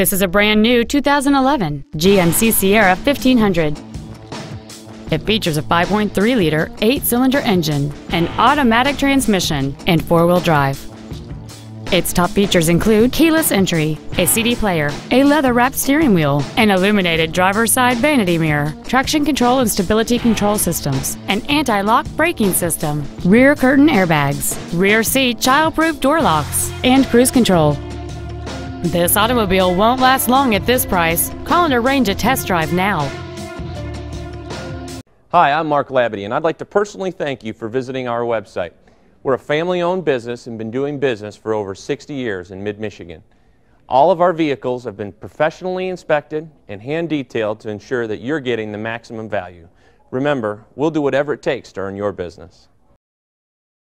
This is a brand new 2011 GMC Sierra 1500. It features a 5.3-liter, eight-cylinder engine, an automatic transmission, and four-wheel drive. Its top features include keyless entry, a CD player, a leather-wrapped steering wheel, an illuminated driver's side vanity mirror, traction control and stability control systems, an anti-lock braking system, rear curtain airbags, rear seat child-proof door locks, and cruise control. This automobile won't last long at this price. Call and arrange a test drive now. Hi, I'm Mark Labadie, and I'd like to personally thank you for visiting our website. We're a family-owned business and been doing business for over 60 years in mid-Michigan. All of our vehicles have been professionally inspected and hand-detailed to ensure that you're getting the maximum value. Remember, we'll do whatever it takes to earn your business.